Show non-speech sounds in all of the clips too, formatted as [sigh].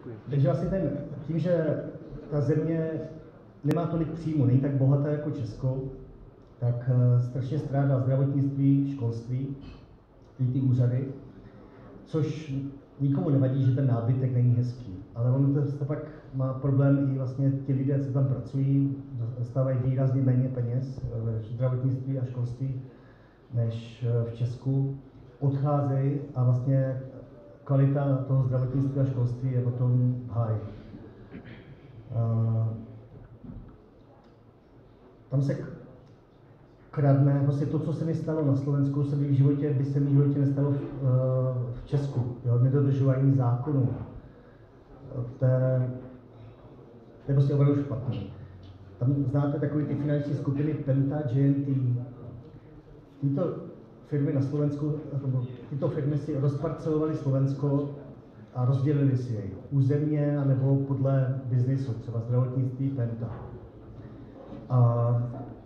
Děkuji. Takže vlastně ten, tím, že ta země nemá tolik příjmu, není tak bohatá jako Česko, tak eh, strašně strádá zdravotnictví, školství, i ty úřady, což nikomu nevadí, že ten nábytek není hezký, ale ono to, to pak má problém i vlastně ti lidé, co tam pracují, dostávají výrazně méně peněz ve zdravotnictví a školství než eh, v Česku, odcházejí a vlastně kvalita toho zdravotnictví a školství je potom v tam se kradne, vlastně to, co se mi stalo na Slovensku, se mi v životě, by se mi v životě nestalo v, uh, v Česku. Jo? Nedodržování zákonů. To je, to je prostě opravdu špatný. Tam znáte takové ty finanční skupiny Penta, GNT. Tyto firmy na Slovensku, tyto firmy si rozparcelovaly Slovensko a rozdělili si jej územně nebo podle biznisu, třeba zdravotnictví Penta. A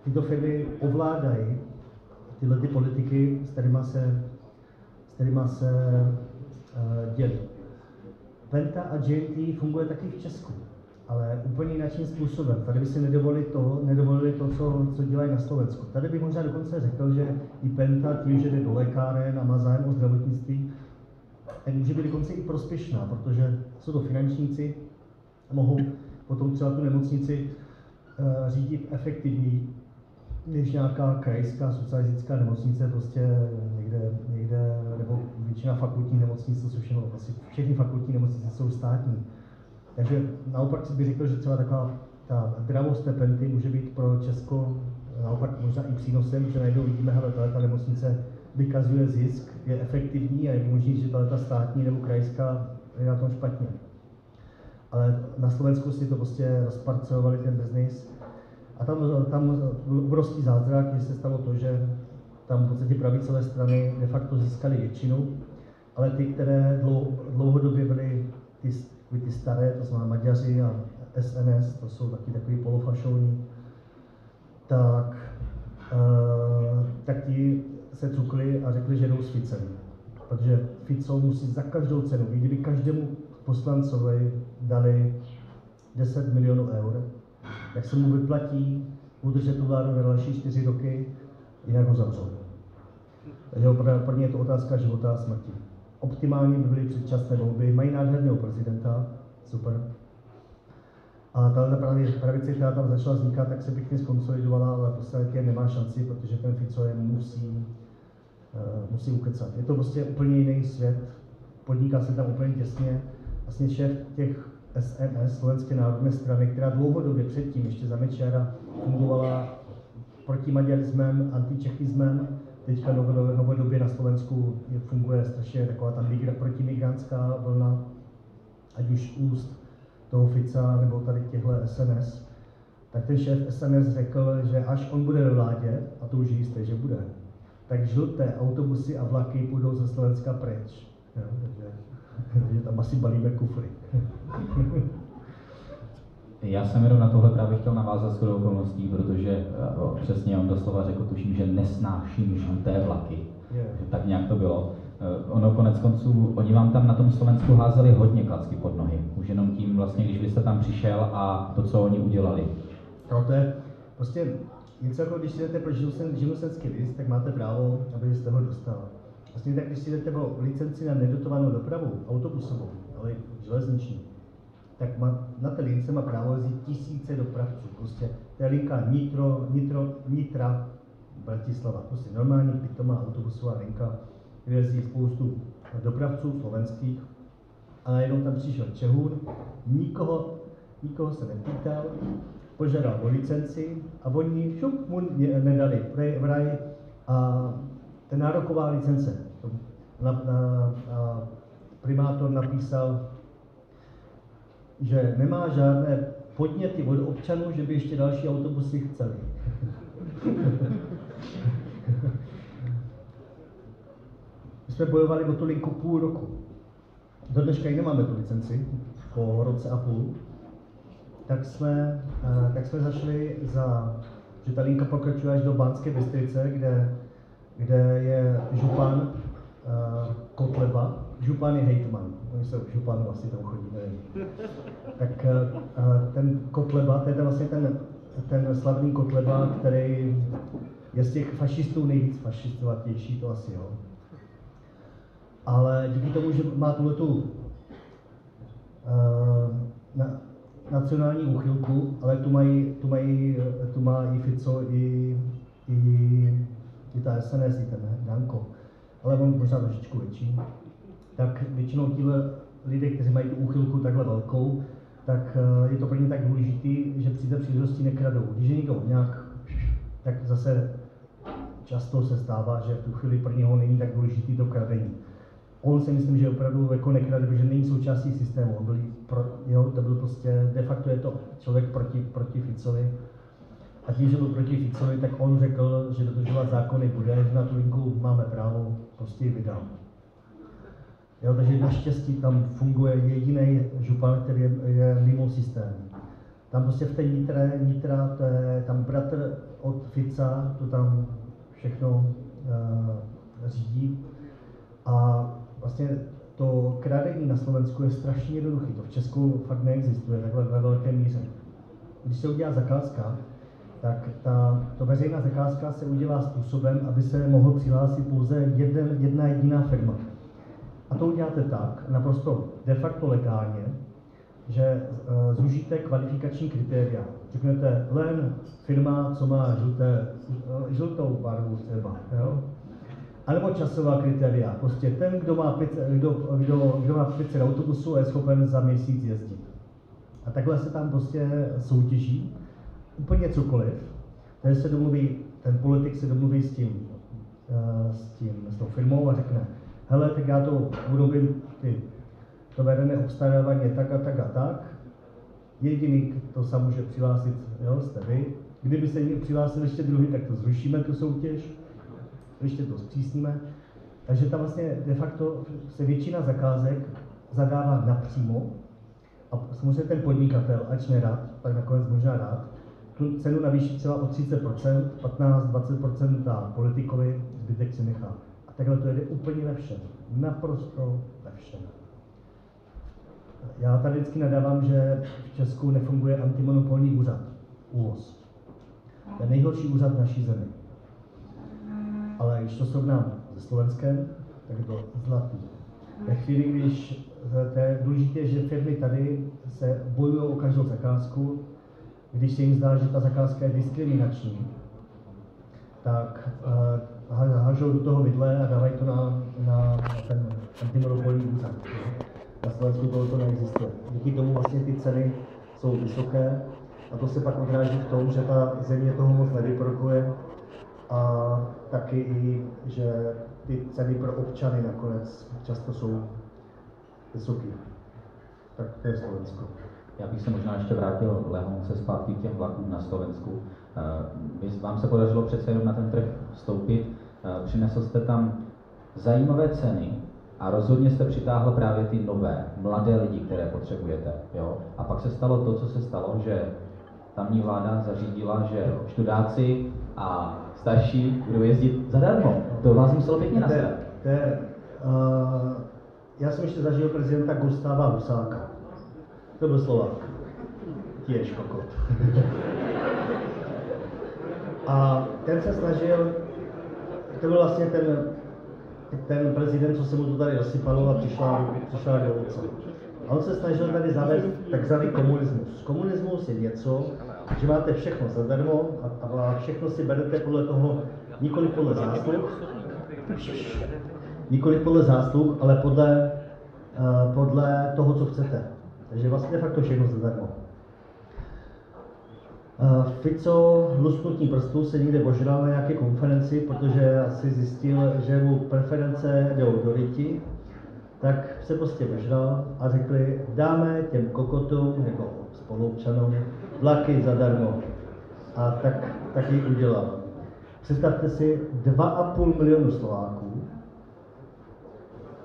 tyto firmy ovládají tyhle ty politiky, s kterými se, s kterýma se uh, dělí. Penta a GNT funguje taky v Česku, ale úplně jiným způsobem. Tady by si nedovolili to, nedovolili to co, co dělají na Slovensku. Tady bych možná dokonce řekl, že i Penta tím, že jde do lékáren a má zájem o zdravotnictví, tak může být dokonce i prospěšná, protože jsou to finančníci a mohou potom třeba tu nemocnici uh, řídit efektivněji než nějaká krajská socialistická nemocnice, prostě někde, někde nebo většina fakultních nemocnic, to jsou všechno, asi všechny fakultní nemocnice jsou státní. Takže naopak bych řekl, že třeba taková ta dravost Penty může být pro Česko naopak možná i přínosem, že najednou vidíme, hele, ta nemocnice vykazuje zisk, je efektivní a je možný, že ta státní nebo krajská je na tom špatně. Ale na Slovensku si to prostě rozparcelovali ten biznis a tam, tam byl obrovský zázrak, že se stalo to, že tam v podstatě pravicové strany de facto získaly většinu, ale ty, které dlouhodobě byly ty, ty staré, to znamená Maďaři a SNS, to jsou taky takový polofašovní, tak, uh, tak ti se cukli a řekli, že jdou s Ficem. Protože Fico musí za každou cenu, i kdyby každému poslancovi dali 10 milionů eur, jak se mu vyplatí udržet tu vládu na další čtyři roky, jinak ho zavřou. Takže pro ně je to otázka života a smrti. Optimálně by byly předčasné volby, mají nádherného prezidenta, super. A ta právě pravice, která tam začala vznikat, tak se pěkně skonsolidovala, ale prostě nemá šanci, protože ten Fico je musí, uh, musí ukecat. Je to prostě úplně jiný svět, podniká se tam úplně těsně. Vlastně šéf těch SNS, Slovenské národné strany, která dlouhodobě předtím, ještě za Mečera, fungovala proti maďarismem, antičechismem, teďka nové době na Slovensku funguje strašně taková ta migra, protimigrantská vlna, ať už úst toho Fica nebo tady těchto SNS, tak ten šéf SNS řekl, že až on bude ve vládě, a to už jisté, že bude, tak žluté autobusy a vlaky půjdou ze Slovenska pryč. Jo, takže [laughs] že tam asi balíme kufry. [laughs] Já jsem jenom na tohle právě chtěl navázat s okolností, protože o, přesně on doslova řekl, tuším, že nesnáším žluté vlaky. Yeah. Tak nějak to bylo. E, ono konec konců, oni vám tam na tom Slovensku házeli hodně klacky pod nohy. Už jenom tím vlastně, když vy jste tam přišel a to, co oni udělali. No to je prostě něco jako když jdete pro živnostenský list, tak máte právo, abyste ho dostal. Vlastně tak, když si jdete o licenci na nedotovanou dopravu, autobusovou, ale železniční, tak má, na té lince má právo jezdit tisíce dopravců. Prostě to je linka Nitro, Nitro, Nitra, Bratislava. Prostě normální pitomá autobusová linka, kde jezdí spoustu dopravců slovenských, a najednou tam přišel Čehůr, nikoho, nikoho se nepýtal, požádal o licenci a oni šup mu nedali v raj a ten nároková licence. Na, na, na, primátor napísal, že nemá žádné podněty od občanů, že by ještě další autobusy chceli. My jsme bojovali o tu linku půl roku. Do dneška ji nemáme tu licenci, po roce a půl. Tak jsme, eh, tak jsme zašli za, že ta linka pokračuje až do Banské Bystrice, kde kde je župan uh, Kotleba, župan je hejtman. Oni jsou županů, asi tam chodí, nevím. Tak ten Kotleba, to je ten vlastně ten, ten slavný Kotleba, který je z těch fašistů nejvíc fašistovatější, to asi jo. Ale díky tomu, že má tuhle tu uh, na, nacionální úchylku, ale tu, mají, tu, mají, tu má i Fico, i, i, i ta SNS, i ten Danko, ale on možná trošičku větší, tak většinou tíhle lidé, kteří mají tu úchylku takhle velkou, tak uh, je to pro ně tak důležitý, že při té příležitosti nekradou. Když je někdo nějak, tak zase často se stává, že v tu chvíli pro něho není tak důležitý to kradení. On si myslím, že opravdu jako nekrade, protože není součástí systému. On byl pro, jo, to byl prostě, de facto je to člověk proti, proti Ficovi. A tím, že byl proti Ficovi, tak on řekl, že dodržovat zákony bude, že na tu linku máme právo, prostě ji vydal. Jo, takže naštěstí tam funguje jediný župan, který je, je mimo systém. Tam prostě v té nitre, nitra, to je tam bratr od Fica, to tam všechno uh, řídí. A vlastně to kradení na Slovensku je strašně jednoduché. To v Česku fakt neexistuje takhle ve velké míře. Když se udělá zakázka, tak ta, to veřejná zakázka se udělá způsobem, aby se mohl přihlásit pouze jeden, jedna jediná firma. A to uděláte tak, naprosto de facto legálně, že uh, zúžíte kvalifikační kritéria. Řeknete len firma, co má žluté, uh, žlutou barvu třeba, jo? A nebo časová kritéria. Prostě ten, kdo má, pět, kdo, kdo, kdo má 500 autobusů, je schopen za měsíc jezdit. A takhle se tam prostě soutěží úplně cokoliv. Ten se domluví, ten politik se domluví s tím, uh, s tím, s tou firmou a řekne, hele, tak já to budu ty to vedené obstarávání tak a tak a tak. Jediný, kdo se může přihlásit, jo, jste vy. Kdyby se přihlásil ještě druhý, tak to zrušíme, tu soutěž, ještě to zpřísníme. Takže tam vlastně de facto se většina zakázek zadává napřímo a samozřejmě ten podnikatel, ač nerad, tak nakonec možná rád, tu cenu navýší třeba o 30%, 15-20% dá politikovi, zbytek si nechá. Takhle to jede úplně ve všem. Naprosto ve všem. Já tady vždycky nadávám, že v Česku nefunguje antimonopolní úřad, ÚOS. To je nejhorší úřad naší zemi. Ale když to srovnám se Slovenskem, tak je to zlatý. Ve chvíli, když to je důležité, že firmy tady se bojují o každou zakázku, když se jim zdá, že ta zakázka je diskriminační, tak hažou do toho vidle a dávají to na, na ten antimonopolní úřad. Na Slovensku to neexistuje. Díky tomu vlastně ty ceny jsou vysoké a to se pak odráží v tom, že ta země toho moc nevyprodukuje a taky i, že ty ceny pro občany nakonec často jsou vysoké. Tak to je Slovensko. Já bych se možná ještě vrátil lehonce zpátky k těm vlakům na Slovensku. Eh, vám se podařilo přece jenom na ten trh vstoupit. Eh, přinesl jste tam zajímavé ceny, a rozhodně jste přitáhl právě ty nové, mladé lidi, které potřebujete. Jo? A pak se stalo to, co se stalo, že tamní vláda zařídila, že študáci a starší budou jezdit zadarmo. To vás muselo pěkně je, uh, já jsem ještě zažil prezidenta Gustava Husáka. To byl Slovak. Těž kokot. a ten se snažil, to byl vlastně ten ten prezident, co se mu to tady rozsypalo a přišla, přišla revoluce. A on se snažil tady zavést takzvaný komunismus. Komunismus je něco, že máte všechno zadarmo a, a všechno si berete podle toho, nikoli podle zásluh, nikoli podle zásluh, ale podle, uh, podle toho, co chcete. Takže vlastně de facto všechno zadarmo. Uh, Fico lusknutí prstů se někde božral na nějaké konferenci, protože asi zjistil, že mu preference jdou do ryti, tak se prostě božral a řekli, dáme těm kokotům, jako spoluobčanům, vlaky zadarmo. A tak, tak ji udělal. Představte si 2,5 milionu Slováků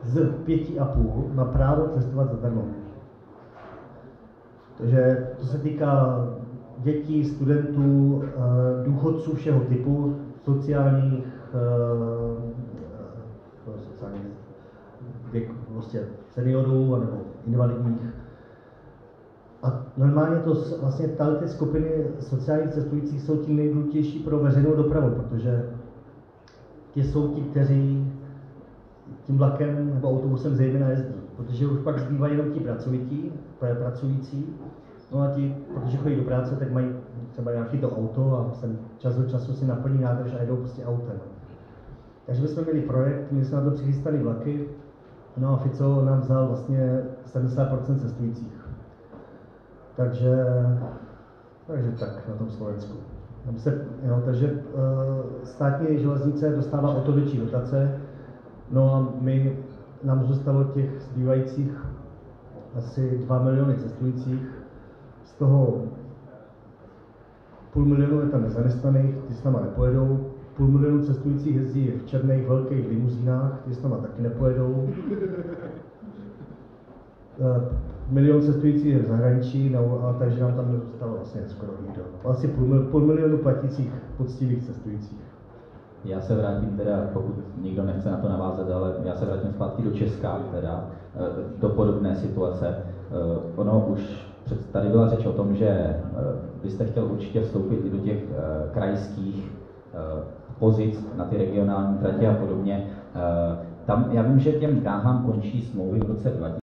z 5,5 má právo cestovat zadarmo. Takže to se týká dětí, studentů, eh, důchodců všeho typu, sociálních, eh, eh, sociálních věk, prostě seniorů nebo invalidních. A normálně to vlastně tady ty skupiny sociálních cestujících jsou tím nejdůležitější pro veřejnou dopravu, protože ti jsou ti, kteří tím vlakem nebo autobusem zejména jezdí, protože už pak zbývají jenom ti pracovití, pracující, no a ti, protože chodí do práce, tak mají třeba nějaký to auto a sem čas od času si naplní nádrž a jedou prostě autem. Takže bychom měli projekt, měli jsme na to přichystané vlaky, no a Fico nám vzal vlastně 70% cestujících. Takže, takže tak na tom Slovensku. Se, jo, takže uh, státní železnice dostává o to větší dotace, no a my, nám zůstalo těch zbývajících asi 2 miliony cestujících, z toho půl milionu je tam nezaměstnaných, ty s náma nepojedou, půl milionu cestujících jezdí v černých velkých limuzínách, ty s náma taky nepojedou. Uh, milion cestujících je v zahraničí, no, a takže nám tam nezůstalo vlastně skoro nikdo. Asi půl, půl milionu platících poctivých cestujících. Já se vrátím teda, pokud nikdo nechce na to navázat, ale já se vrátím zpátky do Česka, teda eh, do podobné situace. Eh, ono už tady byla řeč o tom, že eh, vy jste chtěl určitě vstoupit i do těch krajských pozic na ty regionální tratě a podobně. Tam já vím, že těm dráhám končí smlouvy v roce 2000.